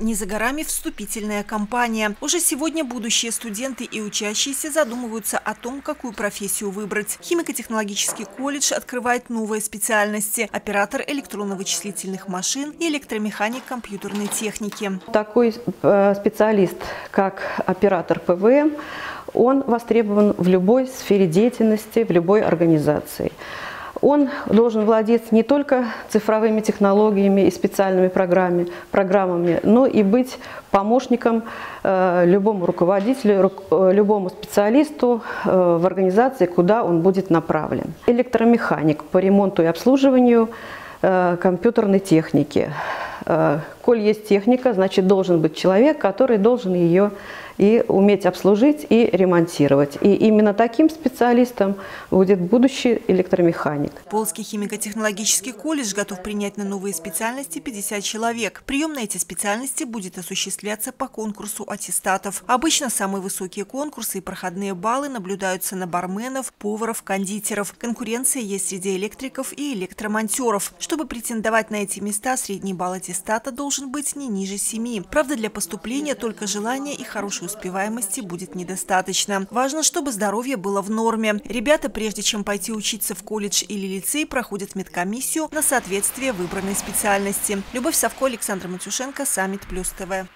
Не за горами вступительная кампания. Уже сегодня будущие студенты и учащиеся задумываются о том, какую профессию выбрать. Химико-технологический колледж открывает новые специальности – оператор электронно-вычислительных машин и электромеханик компьютерной техники. Такой э, специалист, как оператор ПВМ, он востребован в любой сфере деятельности, в любой организации он должен владеть не только цифровыми технологиями и специальными программами, программами но и быть помощником э, любому руководителю, э, любому специалисту э, в организации, куда он будет направлен. Электромеханик по ремонту и обслуживанию компьютерной техники. Коль есть техника, значит должен быть человек, который должен ее и уметь обслужить и ремонтировать. И именно таким специалистом будет будущий электромеханик. Полский химико-технологический колледж готов принять на новые специальности 50 человек. Прием на эти специальности будет осуществляться по конкурсу аттестатов. Обычно самые высокие конкурсы и проходные баллы наблюдаются на барменов, поваров, кондитеров. Конкуренция есть среди электриков и электромонтеров. Чтобы претендовать на эти места, средний балл аттестата должен быть не ниже 7. Правда, для поступления только желание и хороший успеваемости будет недостаточно. Важно, чтобы здоровье было в норме. Ребята, прежде чем пойти учиться в колледж или лицей, проходят медкомиссию на соответствие выбранной специальности. Любовь Савко, Александр Матюшенко, Саммит Плюс ТВ.